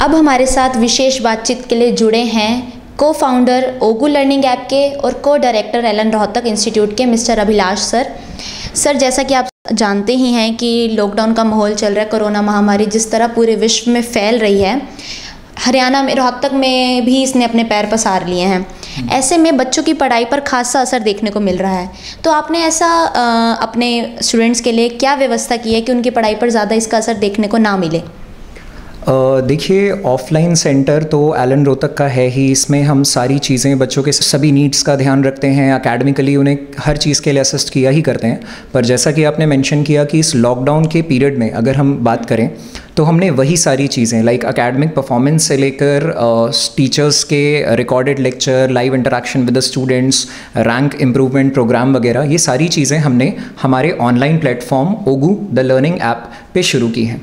अब हमारे साथ विशेष बातचीत के लिए जुड़े हैं को फाउंडर ओगू लर्निंग ऐप के और co director Allen Rohtak institute के मिस्टर अभिलाष सर। सर जैसा कि आप जानते ही हैं कि लॉकडाउन का माहौल चल रहा है कोरोना महामारी जिस तरह पूरे विश्व में फैल रही है हरियाणा में रोहतक में भी इसने अपने पैर पसार लिए हैं। ऐसे में बच्चों की पढ़ाई पर खासा असर देखने को मिल रहा है। तो आपने ऐसा आ, अपने स्टूडेंट्स के लिए क्या व्यवस्था की है कि उनकी पढ़ाई पर ज़्यादा इसका असर देखने को ना मिले? देखिए ऑफलाइन सेंटर तो एलन रोहतक का है ही। इसमें हम सारी चीज़ें, बच्चों के सभी नीड्स का ध्यान रखते हैं। अकेडमिकली उन्हें हर चीज़ के लिए असिस्ट किया ही करते हैं। पर जैसा कि आपने मेंशन किया कि इस लॉकडाउन के पीरियड में अगर हम बात करें तो हमने वही सारी चीज़ें लाइक अकेडमिक परफॉर्मेंस से लेकर टीचर्स के recorded lecture live interaction with the students rank improvement program वगैरह, ये सारी चीज़ें हमने हमारे ऑनलाइन प्लेटफॉर्म ओगू द लर्निंग ऐप पे शुरू की हैं।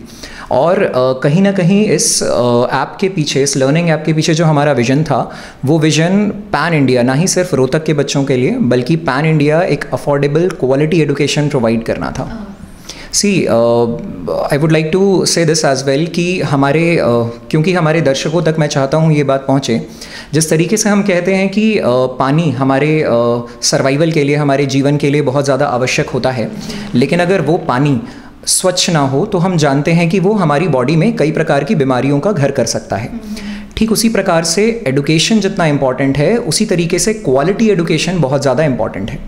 और कहीं ना कहीं इस ऐप के पीछे इस लर्निंग ऐप के पीछे जो हमारा विज़न था वो विज़न पैन इंडिया ना ही सिर्फ़ रोहतक के बच्चों के लिए बल्कि पैन इंडिया एक अफोर्डेबल क्वालिटी एडुकेशन प्रोवाइड करना था। So I would like to say this as well कि हमारे uh, क्योंकि हमारे दर्शकों तक मैं चाहता हूँ ये बात पहुँचे जिस तरीके से हम कहते हैं कि uh, पानी हमारे सर्वाइवल uh, के लिए हमारे जीवन के लिए बहुत ज़्यादा आवश्यक होता है। लेकिन अगर वो पानी स्वच्छ ना हो तो हम जानते हैं कि वो हमारी बॉडी में कई प्रकार की बीमारियों का घर कर सकता है। ठीक उसी प्रकार से एडुकेशन जितना इंपॉर्टेंट है, उसी तरीके से क्वालिटी एडुकेशन बहुत ज़्यादा इंपॉर्टेंट है।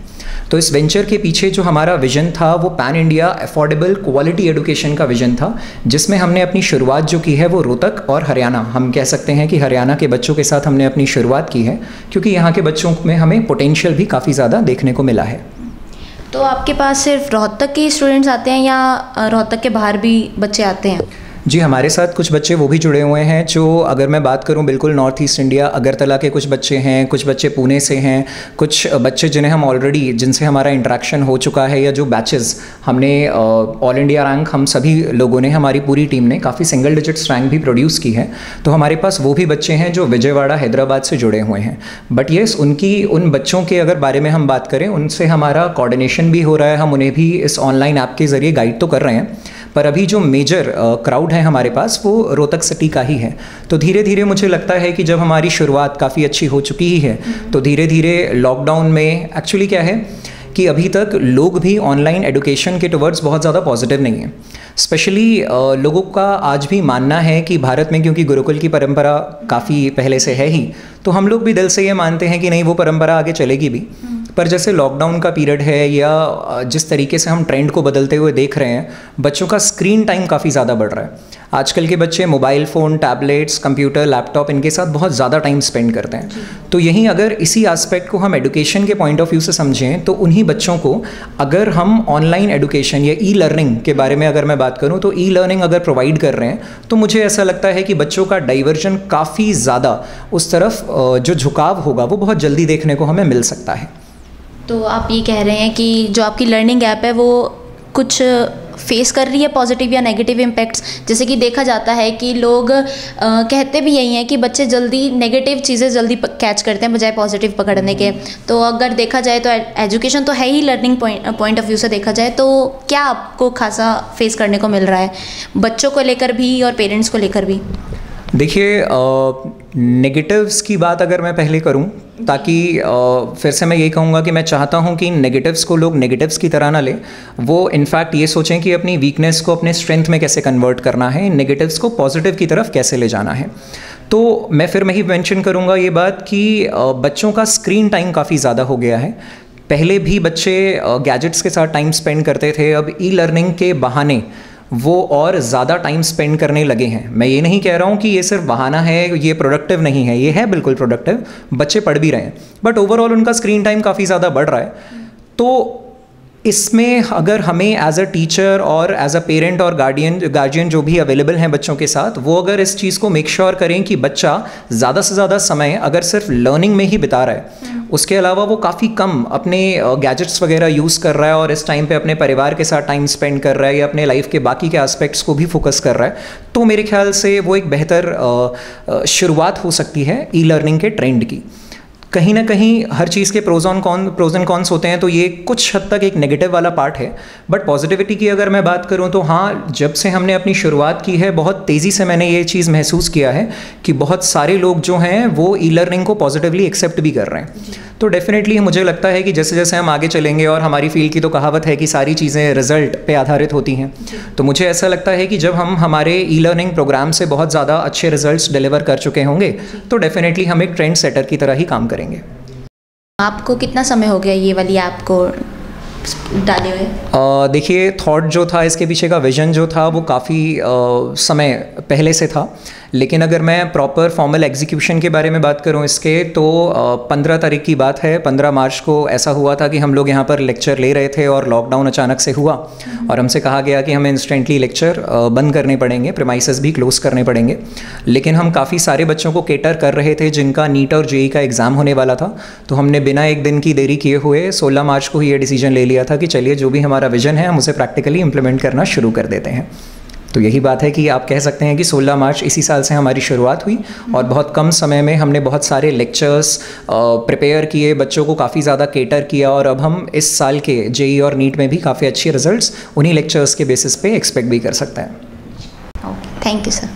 तो इस वेंचर के पीछे जो हमारा विजन था, वो pan India affordable quality education का विजन था, जिसमें हमने अपनी शुरुआत जो की है, वो रोहतक और हरियाणा, हम कह सकते हैं कि हरियाणा के बच्चों के साथ हमने अपनी शुरुआत की है, क्योंकि यहाँ के बच्चों में हमें पोटेंशियल भी काफ़ी ज़्यादा देखने को मिला है। तो आपके पास सिर्फ़ रोहतक के स्टूडेंट्स आते हैं या रोहतक के बाहर भी बच्चे आते हैं? जी, हमारे साथ कुछ बच्चे वो भी जुड़े हुए हैं जो अगर मैं बात करूँ बिल्कुल नॉर्थ ईस्ट इंडिया, अगरतला के कुछ बच्चे हैं, कुछ बच्चे पुणे से हैं, कुछ बच्चे जिन्हें हम ऑलरेडी जिनसे हमारा इंट्रैक्शन हो चुका है या जो बैचेस हमने ऑल इंडिया रैंक हम सभी लोगों ने, हमारी पूरी टीम ने काफ़ी सिंगल डिजिट्स रैंक भी प्रोड्यूस की है। तो हमारे पास वो भी बच्चे हैं जो विजयवाड़ा, हैदराबाद से जुड़े हुए हैं। बट येस उनकी, उन बच्चों के अगर बारे में हम बात करें, उनसे हमारा कोऑर्डिनेशन भी हो रहा है, हम उन्हें भी इस ऑनलाइन ऐप के ज़रिए गाइड तो कर रहे हैं। पर अभी जो मेजर क्राउड है हमारे पास वो रोहतक सिटी का ही है। तो धीरे धीरे मुझे लगता है कि जब हमारी शुरुआत काफ़ी अच्छी हो चुकी ही है तो धीरे धीरे लॉकडाउन में एक्चुअली क्या है कि अभी तक लोग भी ऑनलाइन एडुकेशन के टुवर्ड्स बहुत ज़्यादा पॉजिटिव नहीं है। स्पेशली लोगों का आज भी मानना है कि भारत में क्योंकि गुरुकुल की परंपरा काफ़ी पहले से है ही तो हम लोग भी दिल से ये मानते हैं कि नहीं वो परंपरा आगे चलेगी भी। पर जैसे लॉकडाउन का पीरियड है या जिस तरीके से हम ट्रेंड को बदलते हुए देख रहे हैं बच्चों का स्क्रीन टाइम काफ़ी ज़्यादा बढ़ रहा है। आजकल के बच्चे mobile phone tablets computer laptop इनके साथ बहुत ज़्यादा टाइम स्पेंड करते हैं। तो यहीं अगर इसी एस्पेक्ट को हम एडुकेशन के पॉइंट ऑफ़ व्यू से समझें तो उन्हीं बच्चों को अगर हम ऑनलाइन एडुकेशन या ई लर्निंग के बारे में अगर मैं बात करूँ तो ई लर्निंग अगर प्रोवाइड कर रहे हैं तो मुझे ऐसा लगता है कि बच्चों का डाइवर्जन काफ़ी ज़्यादा उस तरफ़ जो झुकाव होगा वो बहुत जल्दी देखने को हमें मिल सकता है। तो आप ये कह रहे हैं कि जो आपकी लर्निंग ऐप है वो कुछ फेस कर रही है पॉजिटिव या नेगेटिव इम्पैक्ट्स जैसे कि देखा जाता है कि लोग आ, कहते भी यही हैं कि बच्चे जल्दी नेगेटिव चीज़ें जल्दी कैच करते हैं बजाय पॉजिटिव पकड़ने के। तो अगर देखा जाए तो एजुकेशन तो है ही लर्निंग पॉइंट ऑफ़ व्यू से देखा जाए तो क्या आपको खासा फेस करने को मिल रहा है? बच्चों को लेकर भी और पेरेंट्स को लेकर भी? देखिए नेगेटिव्स की बात अगर मैं पहले करूँ ताकि फिर से मैं यही कहूँगा कि मैं चाहता हूँ कि नेगेटिव्स को लोग नेगेटिव्स की तरह ना लें। वो इनफैक्ट ये सोचें कि अपनी वीकनेस को अपने स्ट्रेंथ में कैसे कन्वर्ट करना है नेगेटिव्स को पॉजिटिव की तरफ़ कैसे ले जाना है। तो मैं फिर मैं ही मैंशन करूँगा ये बात कि बच्चों का स्क्रीन टाइम काफ़ी ज़्यादा हो गया है। पहले भी बच्चे गैजेट्स के साथ टाइम स्पेंड करते थे, अब ई लर्निंग के बहाने वो और ज़्यादा टाइम स्पेंड करने लगे हैं। मैं ये नहीं कह रहा हूँ कि ये सिर्फ़ बहाना है, ये प्रोडक्टिव नहीं है। ये है बिल्कुल प्रोडक्टिव बच्चे पढ़ भी रहे हैं। बट ओवरऑल उनका स्क्रीन टाइम काफ़ी ज़्यादा बढ़ रहा है। तो इसमें अगर हमें एज अ टीचर और एज अ पेरेंट और गार्डियन गार्जियन जो भी अवेलेबल हैं बच्चों के साथ, वो अगर इस चीज़ को मेक श्योर sure करें कि बच्चा ज़्यादा से ज़्यादा समय अगर सिर्फ़ लर्निंग में ही बिता रहा है उसके अलावा वो काफ़ी कम अपने गैजेट्स वगैरह यूज़ कर रहा है और इस टाइम पे अपने परिवार के साथ टाइम स्पेंड कर रहा है या अपने लाइफ के बाकी के एस्पेक्ट्स को भी फोकस कर रहा है। तो मेरे ख्याल से वो एक बेहतर शुरुआत हो सकती है ई लर्निंग के ट्रेंड की। कहीं ना कहीं हर चीज़ के pros on cons pros and cons होते हैं तो ये कुछ हद तक एक नेगेटिव वाला पार्ट है। बट पॉजिटिविटी की अगर मैं बात करूँ तो हाँ जब से हमने अपनी शुरुआत की है, बहुत तेज़ी से मैंने ये चीज़ महसूस किया है कि बहुत सारे लोग जो हैं, वो ई लर्निंग को पॉजिटिवली एक्सेप्ट भी कर रहे हैं। तो डेफिनेटली मुझे लगता है कि जैसे जैसे हम आगे चलेंगे और हमारी फ़ील्ड की तो कहावत है कि सारी चीज़ें रिज़ल्ट पे आधारित होती हैं तो मुझे ऐसा लगता है कि जब हम हमारे ई लर्निंग प्रोग्राम से बहुत ज़्यादा अच्छे रिजल्ट्स डिलीवर कर चुके होंगे तो डेफिनेटली हम एक ट्रेंड सेटर की तरह ही काम करेंगे। आपको कितना समय हो गया ये वाली ऐप को डाले हुए? देखिए थॉट जो था इसके पीछे का विजन जो था वो काफ़ी समय पहले से था। लेकिन अगर मैं प्रॉपर फॉर्मल एग्जीक्यूशन के बारे में बात करूँ इसके तो पंद्रह तारीख की बात है। पंद्रह मार्च को ऐसा हुआ था कि हम लोग यहाँ पर लेक्चर ले रहे थे और लॉकडाउन अचानक से हुआ। और हमसे कहा गया कि हमें इंस्टेंटली लेक्चर बंद करने पड़ेंगे प्रेमाइसेस भी क्लोज़ करने पड़ेंगे। लेकिन हम काफ़ी सारे बच्चों को केटर कर रहे थे जिनका नीट और जेई का एग्ज़ाम होने वाला था। तो हमने बिना एक दिन की देरी किए हुए सोलह मार्च को ही ये डिसीज़न ले लिया था कि चलिए जो भी हमारा विजन है हम उसे प्रैक्टिकली इंप्लीमेंट करना शुरू कर देते हैं। तो यही बात है कि आप कह सकते हैं कि 16 मार्च इसी साल से हमारी शुरुआत हुई और बहुत कम समय में हमने बहुत सारे लेक्चर्स प्रिपेयर किए बच्चों को काफ़ी ज़्यादा केटर किया और अब हम इस साल के जेई और नीट में भी काफ़ी अच्छे रिजल्ट्स उन्हीं लेक्चर्स के बेसिस पे एक्सपेक्ट भी कर सकते हैं। Thank you sir